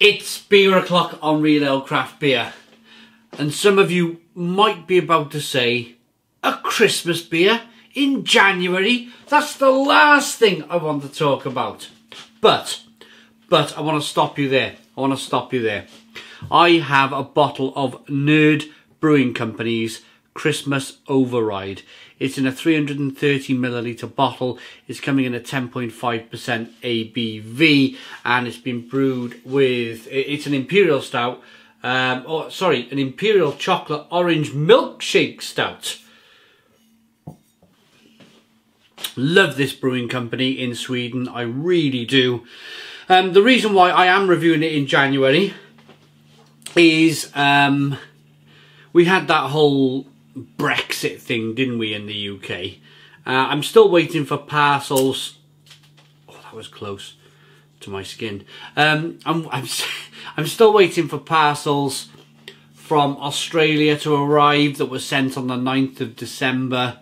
It's beer o'clock on Real Ale Craft Beer. And some of you might be about to say, a Christmas beer in January? That's the last thing I want to talk about. But, but I want to stop you there. I want to stop you there. I have a bottle of Nerd Brewing Company's Christmas Override. It's in a 330 milliliter bottle. It's coming in at 10.5% ABV and it's been brewed with, it's an Imperial Stout, um, oh, sorry, an Imperial Chocolate Orange Milkshake Stout. Love this brewing company in Sweden, I really do. Um, the reason why I am reviewing it in January is um, we had that whole Brexit thing, didn't we, in the UK? Uh, I'm still waiting for parcels. Oh, that was close to my skin. Um, I'm, I'm, I'm still waiting for parcels from Australia to arrive that was sent on the 9th of December.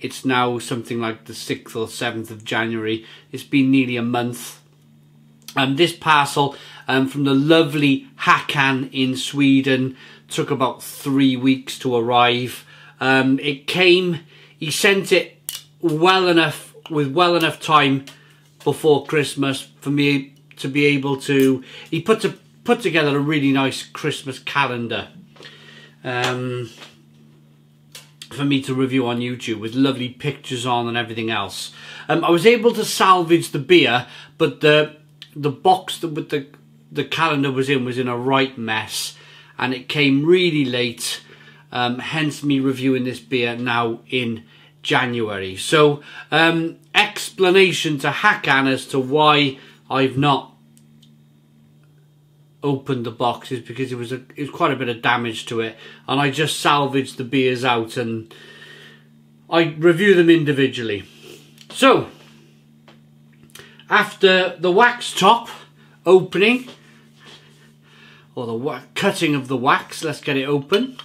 It's now something like the 6th or 7th of January. It's been nearly a month. And um, this parcel um, from the lovely Hakan in Sweden took about three weeks to arrive. Um, it came, he sent it well enough, with well enough time before Christmas for me to be able to, he put, to, put together a really nice Christmas calendar um, for me to review on YouTube with lovely pictures on and everything else. Um, I was able to salvage the beer, but the the box that with the the calendar was in was in a right mess and it came really late um, hence me reviewing this beer now in January. So um, explanation to Hakan as to why I've not opened the box is because it was a it was quite a bit of damage to it. And I just salvaged the beers out and I review them individually. So after the wax top opening or the cutting of the wax. Let's get it open.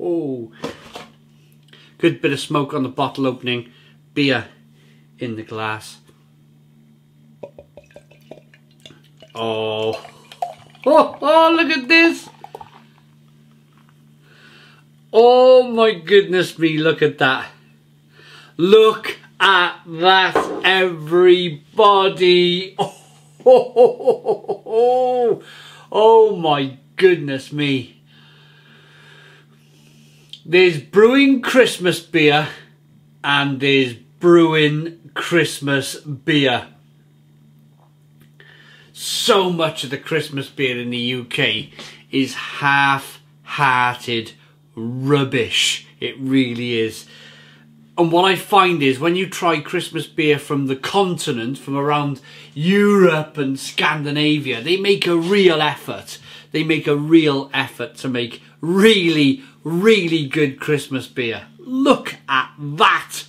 Oh, good bit of smoke on the bottle opening. Beer in the glass. Oh. Oh, oh look at this. Oh my goodness me look at that. Look at that, everybody. Oh, oh, my goodness me. There's brewing Christmas beer and there's brewing Christmas beer. So much of the Christmas beer in the UK is half-hearted rubbish. It really is. And what I find is when you try Christmas beer from the continent, from around Europe and Scandinavia, they make a real effort. They make a real effort to make really, really good Christmas beer. Look at that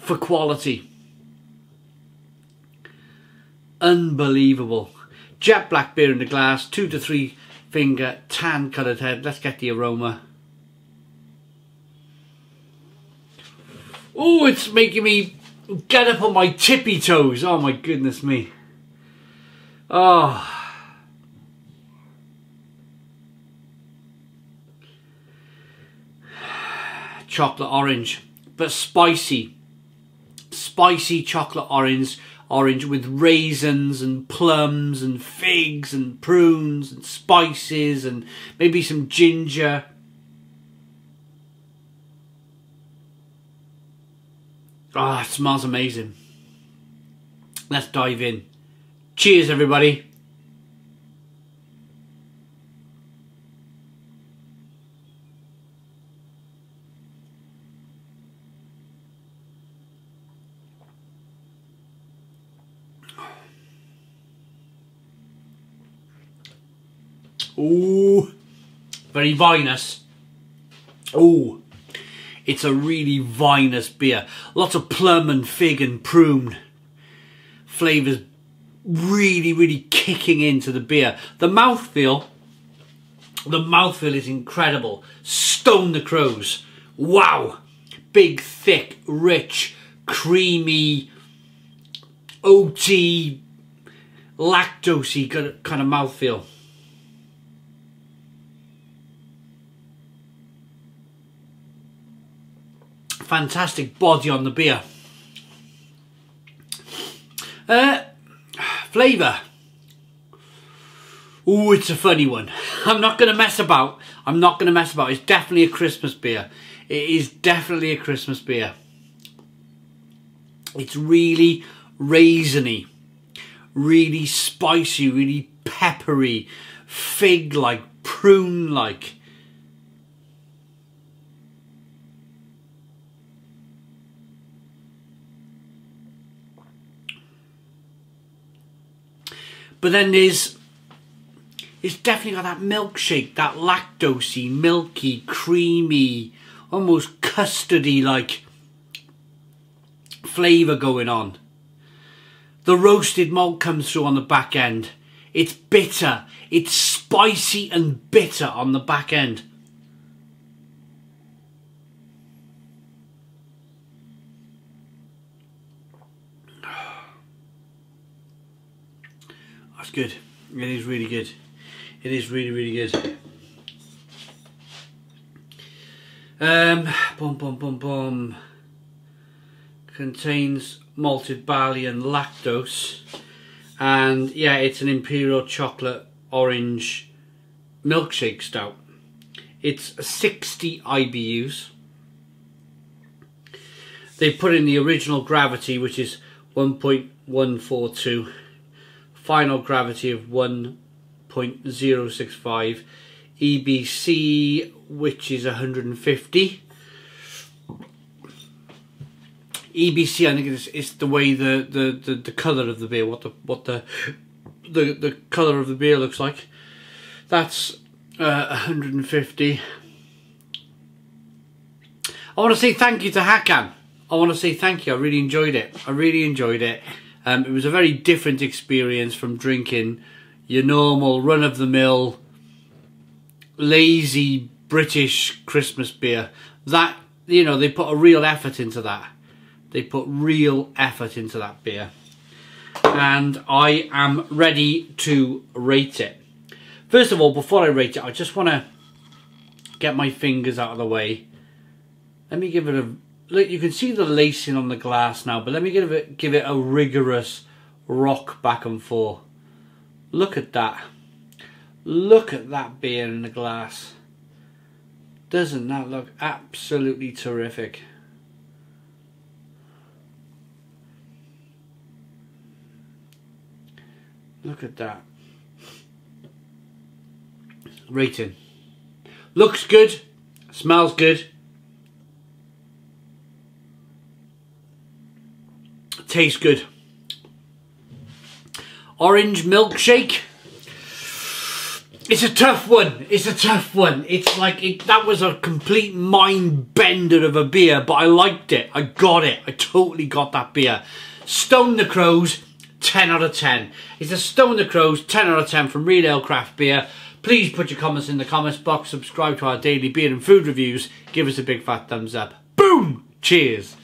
for quality. Unbelievable. Jet black beer in the glass, two to three finger tan coloured head. Let's get the aroma. Oh, it's making me get up on my tippy toes. Oh my goodness me. Oh. Chocolate orange, but spicy. Spicy chocolate orange, orange with raisins and plums and figs and prunes and spices and maybe some ginger Ah, it smells amazing. Let's dive in. Cheers, everybody. Ooh, very vinous. Ooh. It's a really vinous beer. Lots of plum and fig and prune flavours really, really kicking into the beer. The mouthfeel, the mouthfeel is incredible. Stone the crows. Wow. Big, thick, rich, creamy, oaty, lactosey kind of mouthfeel. Fantastic body on the beer. Uh, flavour. Oh, it's a funny one. I'm not going to mess about. I'm not going to mess about. It's definitely a Christmas beer. It is definitely a Christmas beer. It's really raisiny, really spicy, really peppery, fig-like, prune-like. But then there's, it's definitely got that milkshake, that lactosey, milky, creamy, almost custardy like flavour going on. The roasted malt comes through on the back end. It's bitter. It's spicy and bitter on the back end. That's good. It is really good. It is really, really good. Um, boom, boom, boom, boom. Contains malted barley and lactose. And yeah, it's an imperial chocolate orange milkshake stout. It's 60 IBUs. They put in the original gravity, which is 1.142 final gravity of 1.065 EBC which is 150 EBC I think it's, it's the way the, the, the, the colour of the beer what the what the the, the colour of the beer looks like. That's uh, 150 I want to say thank you to Hakan. I want to say thank you. I really enjoyed it. I really enjoyed it um, it was a very different experience from drinking your normal run-of-the-mill, lazy British Christmas beer. That, you know, they put a real effort into that. They put real effort into that beer. And I am ready to rate it. First of all, before I rate it, I just want to get my fingers out of the way. Let me give it a look, you can see the lacing on the glass now, but let me give it give it a rigorous rock back and forth. Look at that. Look at that beer in the glass. Doesn't that look absolutely terrific? Look at that. Rating. Looks good. Smells good. Tastes good. Orange milkshake. It's a tough one. It's a tough one. It's like it, that was a complete mind bender of a beer, but I liked it. I got it. I totally got that beer. Stone the Crows, 10 out of 10. It's a Stone the Crows, 10 out of 10 from Real Ale Craft Beer. Please put your comments in the comments box. Subscribe to our daily beer and food reviews. Give us a big fat thumbs up. Boom! Cheers.